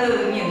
Từ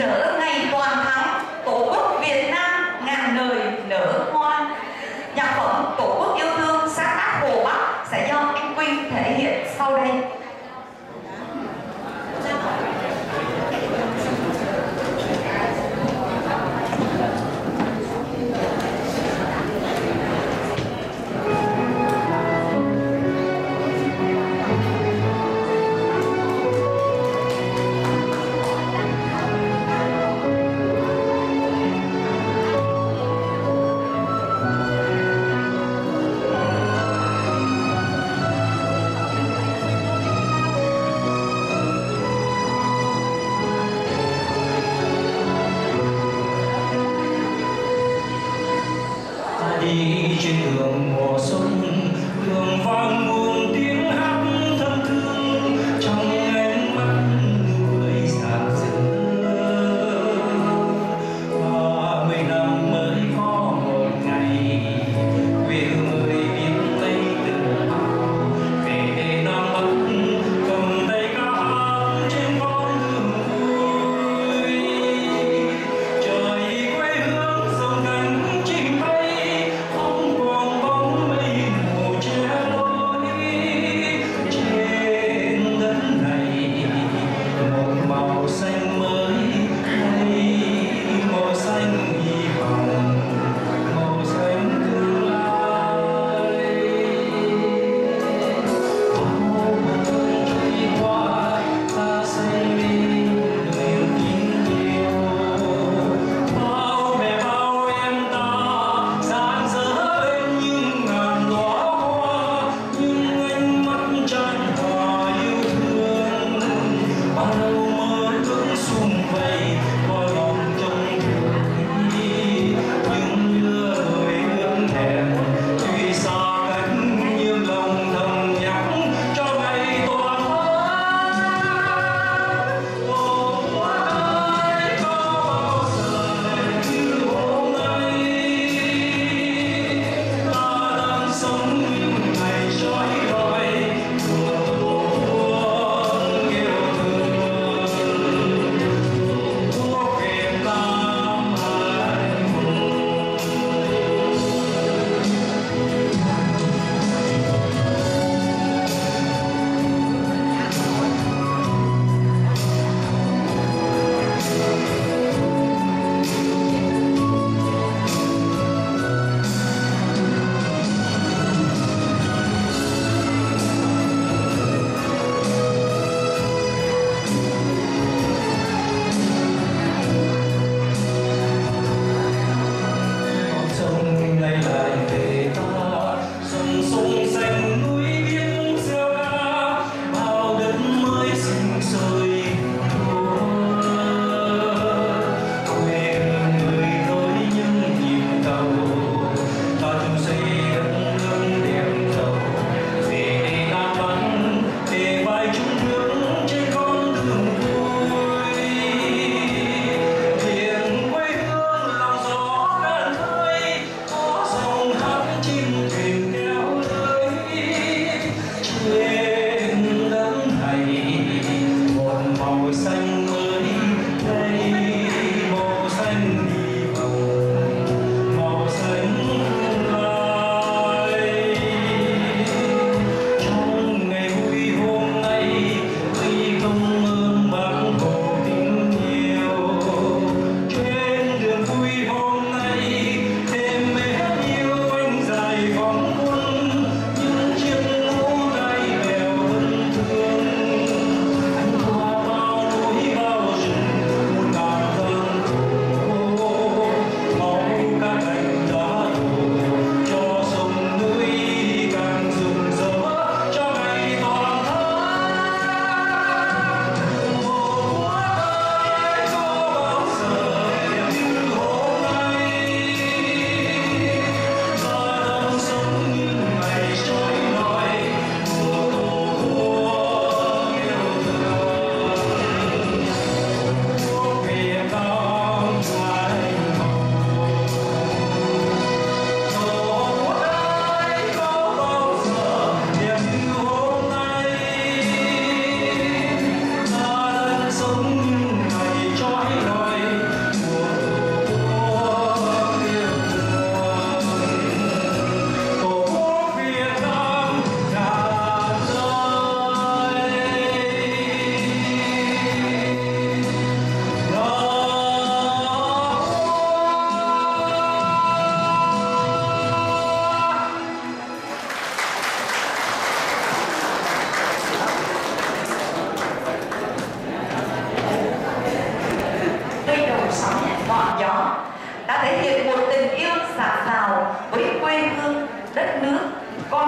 trở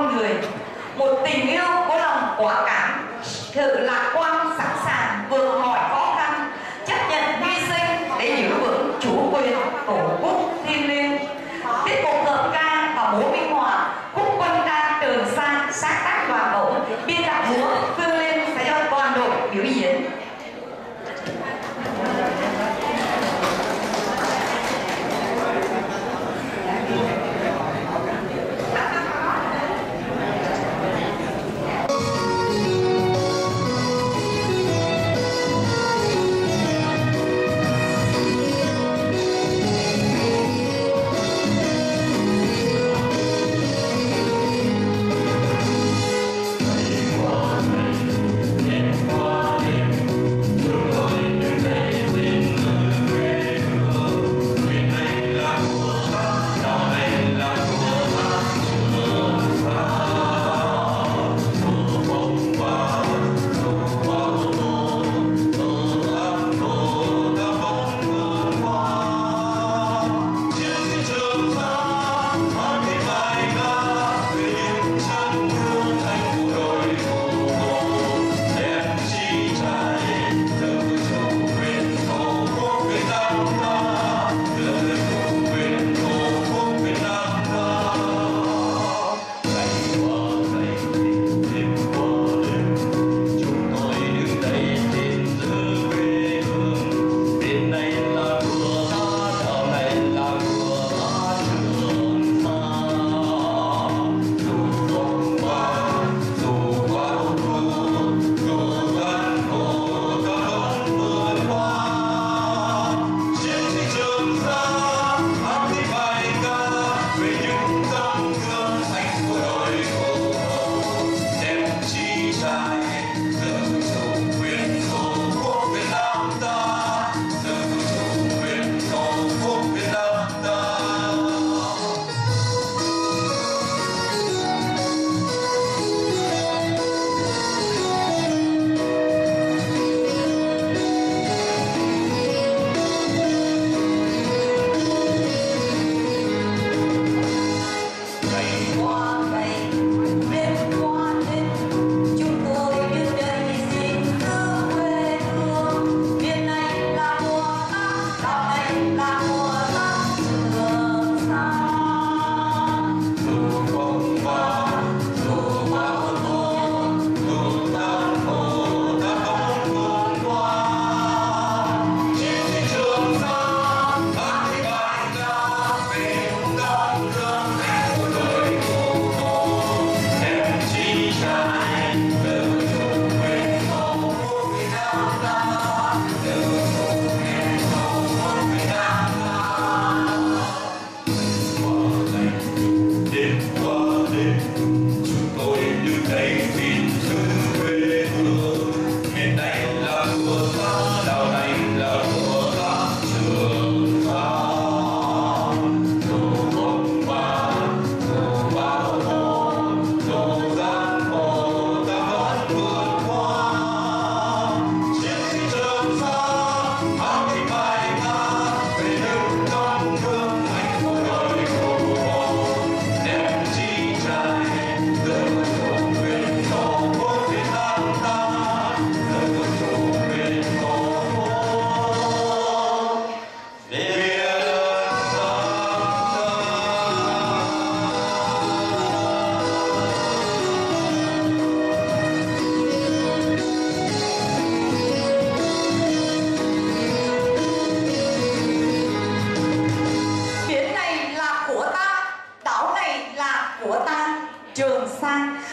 con người. Một tình yêu có lòng quả cảm. Sự lạc quan, sẵn sàng vượt hỏi khó khăn. Chấp nhận hy sinh để giữ vững chủ quyền tổ quốc thiêng liêng. Tiết mục ngợi ca và bố minh họa khúc quân ca trường sa sáng tác và mẫu biên đạo múa.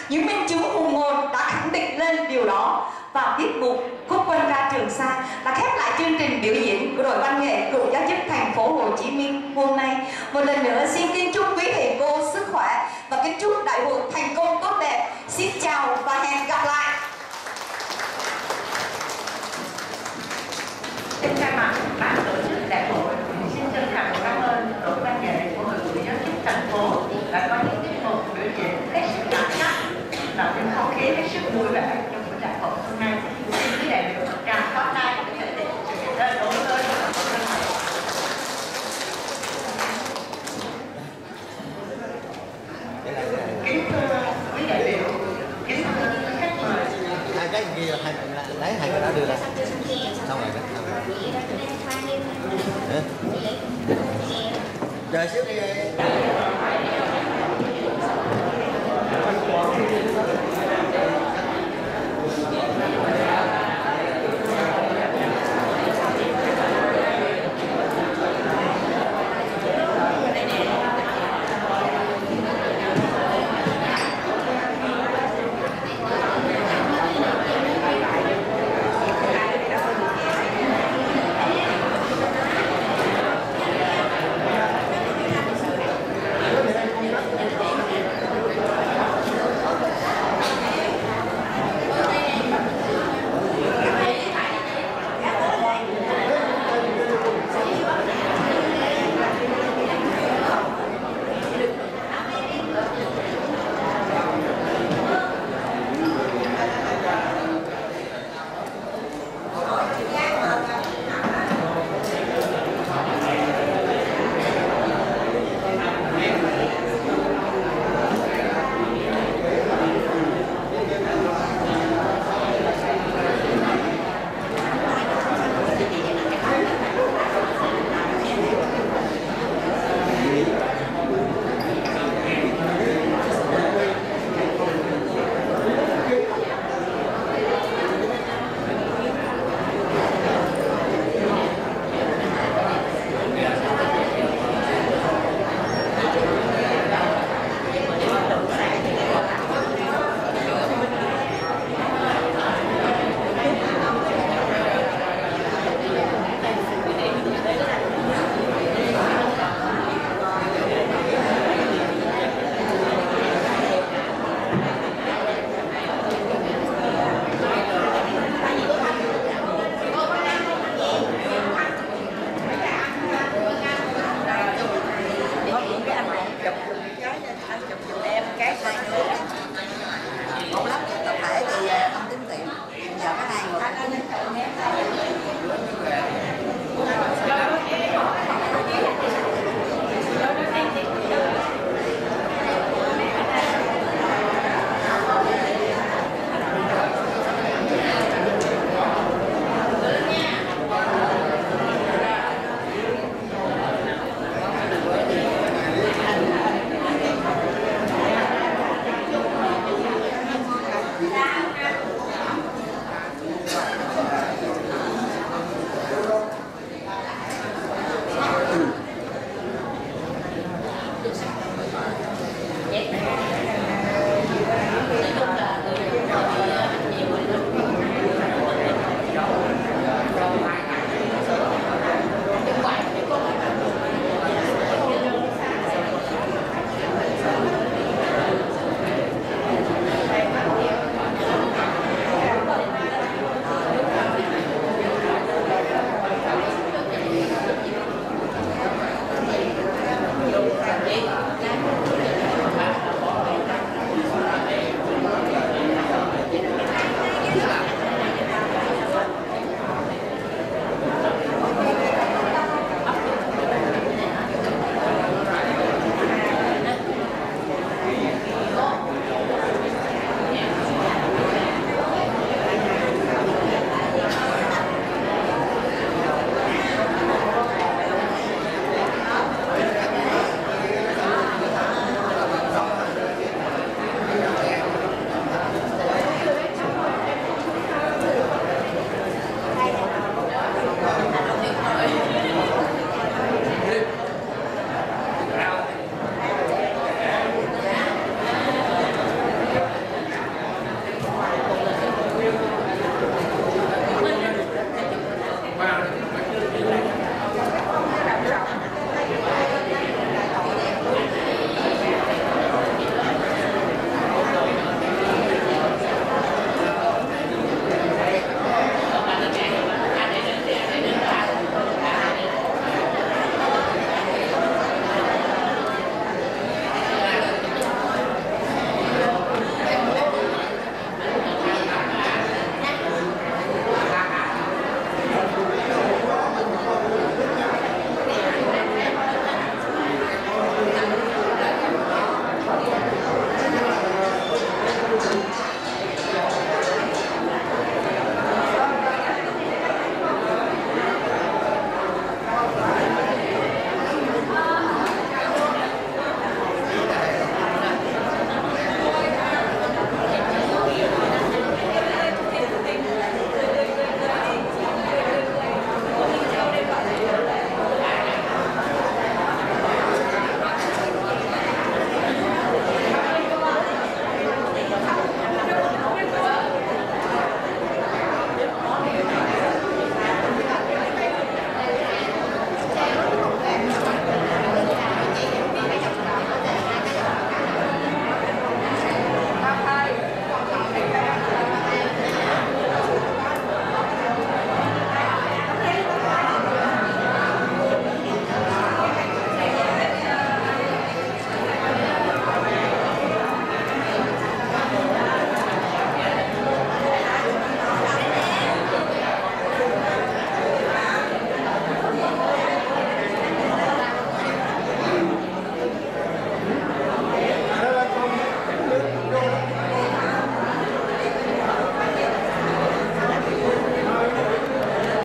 những minh chứng hùng hồn đã khẳng định lên điều đó và tiết mục khúc quân ca Trường Sa đã khép lại chương trình biểu diễn của đội văn nghệ cựu giáo chức thành phố Hồ Chí Minh hôm nay. Một lần nữa, xin kính chúc quý thầy cô sức khỏe và kính chúc đại hội thành công tốt đẹp. Xin chào và hẹn gặp lại. Xin khai mạc. vui vẻ trong buổi đại hội hôm nay với đại biểu rằng tóm lại có thể để đối với kính thưa quý đại biểu kính thưa khách mời hai cái kia hai lấy hai cái đã đưa ra xong rồi đó chờ xíu đi